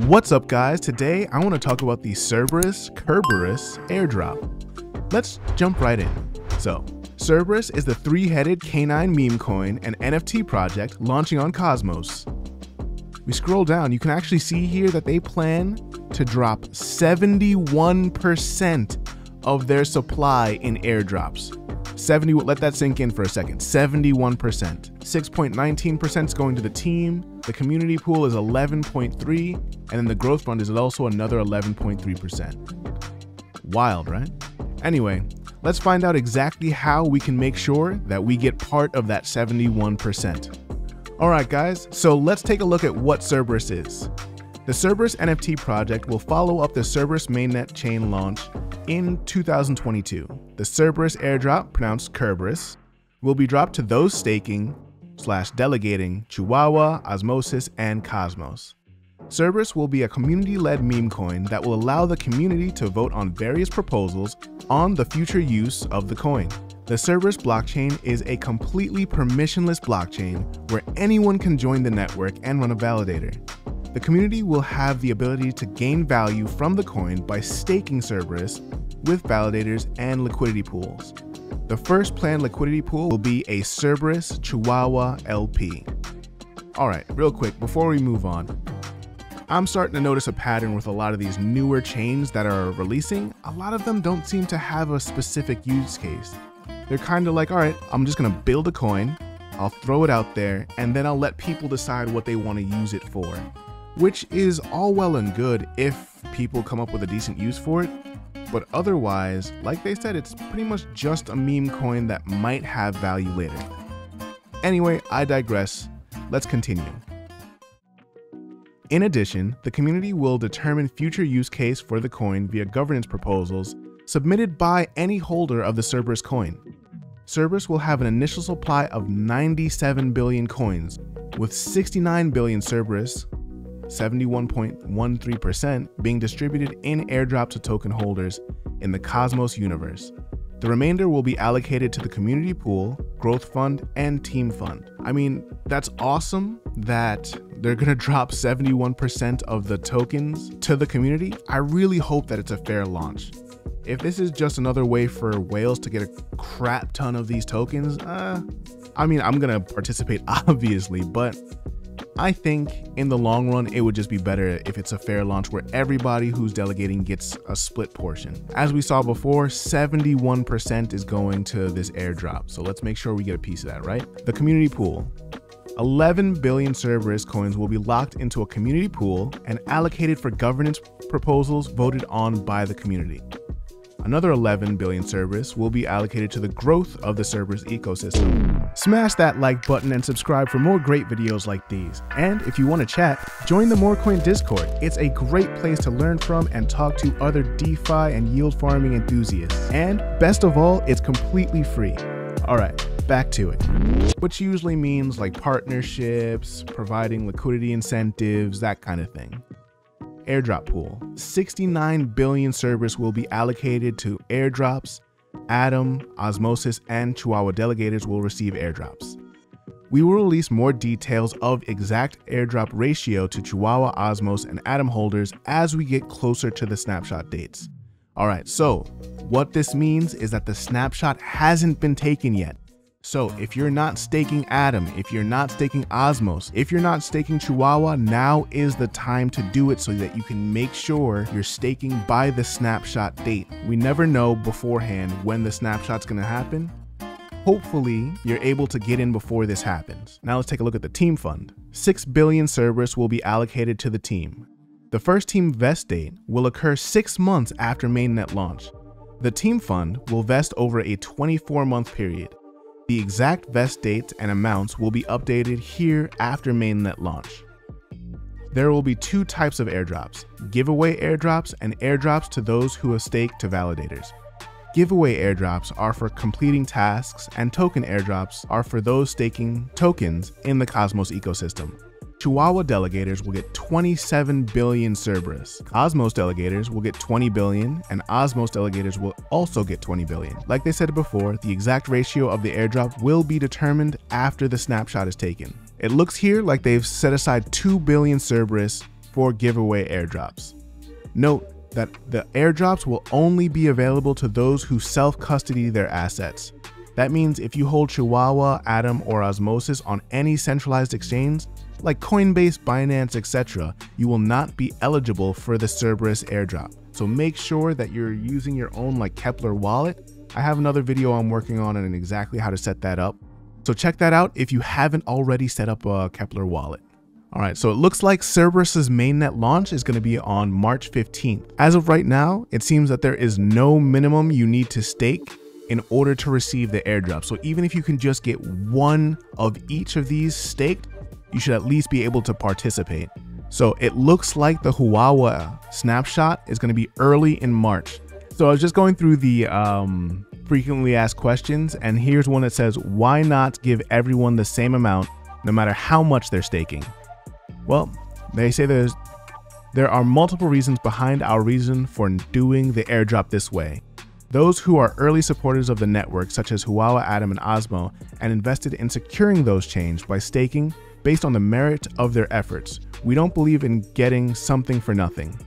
What's up guys? Today I want to talk about the Cerberus Kerberos airdrop. Let's jump right in. So, Cerberus is the three-headed canine meme coin and NFT project launching on Cosmos. We scroll down, you can actually see here that they plan to drop 71% of their supply in airdrops. 70, let that sink in for a second. 71%. 6.19% is going to the team. The community pool is 11.3, and then the growth fund is also another 11.3%. Wild, right? Anyway, let's find out exactly how we can make sure that we get part of that 71%. Alright guys, so let's take a look at what Cerberus is. The Cerberus NFT project will follow up the Cerberus mainnet chain launch in 2022. The Cerberus airdrop, pronounced Kerberos, will be dropped to those staking slash delegating Chihuahua, Osmosis, and Cosmos. Cerberus will be a community-led meme coin that will allow the community to vote on various proposals on the future use of the coin. The Cerberus blockchain is a completely permissionless blockchain where anyone can join the network and run a validator. The community will have the ability to gain value from the coin by staking Cerberus with validators and liquidity pools. The first planned liquidity pool will be a Cerberus Chihuahua LP. Alright, real quick, before we move on, I'm starting to notice a pattern with a lot of these newer chains that are releasing. A lot of them don't seem to have a specific use case. They're kind of like, all right, I'm just gonna build a coin, I'll throw it out there, and then I'll let people decide what they want to use it for. Which is all well and good if people come up with a decent use for it, but otherwise, like they said, it's pretty much just a meme coin that might have value later. Anyway, I digress. Let's continue. In addition, the community will determine future use case for the coin via governance proposals submitted by any holder of the Cerberus coin. Cerberus will have an initial supply of 97 billion coins, with 69 billion Cerberus, 71.13%, being distributed in airdrop to token holders in the Cosmos universe. The remainder will be allocated to the community pool, growth fund, and team fund. I mean, that's awesome that they're gonna drop 71% of the tokens to the community. I really hope that it's a fair launch. If this is just another way for whales to get a crap ton of these tokens, uh, I mean, I'm gonna participate obviously, but I think in the long run, it would just be better if it's a fair launch where everybody who's delegating gets a split portion. As we saw before, 71% is going to this airdrop. So let's make sure we get a piece of that, right? The community pool. 11 billion Cerberus coins will be locked into a community pool and allocated for governance proposals voted on by the community. Another 11 billion Cerberus will be allocated to the growth of the Cerberus ecosystem. Smash that like button and subscribe for more great videos like these. And if you want to chat, join the Morecoin Discord. It's a great place to learn from and talk to other DeFi and yield farming enthusiasts. And best of all, it's completely free. Alright, back to it. Which usually means like partnerships, providing liquidity incentives, that kind of thing airdrop pool. 69 billion Cerberus will be allocated to airdrops. Atom, Osmosis, and Chihuahua delegators will receive airdrops. We will release more details of exact airdrop ratio to Chihuahua, Osmos, and Atom holders as we get closer to the snapshot dates. Alright, so what this means is that the snapshot hasn't been taken yet. So if you're not staking Atom, if you're not staking Osmos, if you're not staking Chihuahua, now is the time to do it so that you can make sure you're staking by the snapshot date. We never know beforehand when the snapshot's gonna happen. Hopefully, you're able to get in before this happens. Now let's take a look at the team fund. 6 billion Cerberus will be allocated to the team. The first team vest date will occur 6 months after mainnet launch. The team fund will vest over a 24 month period. The exact vest dates and amounts will be updated here after mainnet launch. There will be two types of airdrops, giveaway airdrops and airdrops to those who have staked to validators. Giveaway airdrops are for completing tasks and token airdrops are for those staking tokens in the Cosmos ecosystem. Chihuahua delegators will get 27 billion Cerberus. Osmos delegators will get 20 billion, and Osmos delegators will also get 20 billion. Like they said before, the exact ratio of the airdrop will be determined after the snapshot is taken. It looks here like they've set aside 2 billion Cerberus for giveaway airdrops. Note that the airdrops will only be available to those who self custody their assets. That means if you hold Chihuahua, Atom, or Osmosis on any centralized exchange, like Coinbase, Binance, etc., you will not be eligible for the Cerberus airdrop. So make sure that you're using your own like Keplr wallet. I have another video I'm working on and exactly how to set that up. So check that out if you haven't already set up a Keplr wallet. All right, so it looks like Cerberus's mainnet launch is going to be on March 15th. As of right now, it seems that there is no minimum you need to stake in order to receive the airdrop. So even if you can just get one of each of these staked, you should at least be able to participate. So it looks like the Huahua snapshot is going to be early in March. So I was just going through the um, frequently asked questions, and here's one that says, Why not give everyone the same amount no matter how much they're staking? Well, they say there's there are multiple reasons behind our reason for doing the airdrop this way. Those who are early supporters of the network, such as Huahua, Atom, and Osmo, and invested in securing those chains by staking based on the merit of their efforts. We don't believe in getting something for nothing.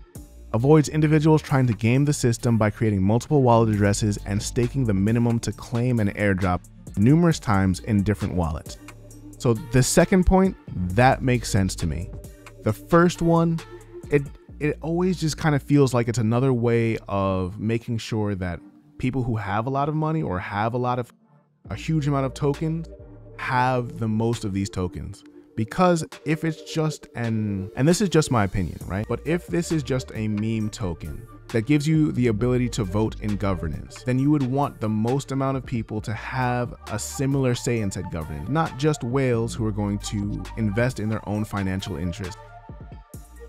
Avoids individuals trying to game the system by creating multiple wallet addresses and staking the minimum to claim an airdrop numerous times in different wallets. So the second point, that makes sense to me. The first one, it it always just kind of feels like it's another way of making sure that people who have a lot of money or have a lot of a huge amount of tokens have the most of these tokens because if it's just an and this is just my opinion right but if this is just a meme token that gives you the ability to vote in governance, then you would want the most amount of people to have a similar say in said governance, not just whales who are going to invest in their own financial interest.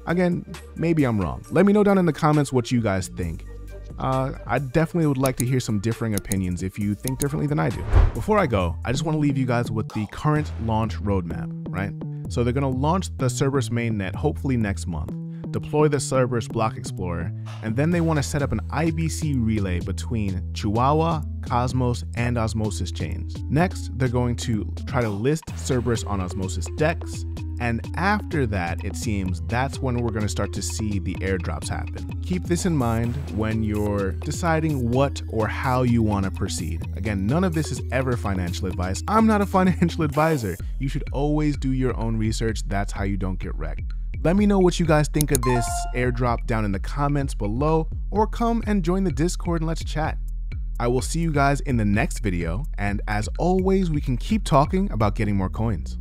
Again, maybe I'm wrong. Let me know down in the comments what you guys think. Uh, I definitely would like to hear some differing opinions if you think differently than I do. Before I go, I just want to leave you guys with the current launch roadmap, right? So they're going to launch the Cerberus mainnet hopefully next month, deploy the Cerberus Block Explorer, and then they want to set up an IBC relay between Chihuahua, Cosmos, and Osmosis chains. Next, they're going to try to list Cerberus on Osmosis DEX, and after that, it seems that's when we're going to start to see the airdrops happen. Keep this in mind when you're deciding what or how you want to proceed. Again, none of this is ever financial advice. I'm not a financial advisor. You should always do your own research. That's how you don't get wrecked. Let me know what you guys think of this airdrop down in the comments below or come and join the Discord and let's chat. I will see you guys in the next video, and as always, we can keep talking about getting more coins.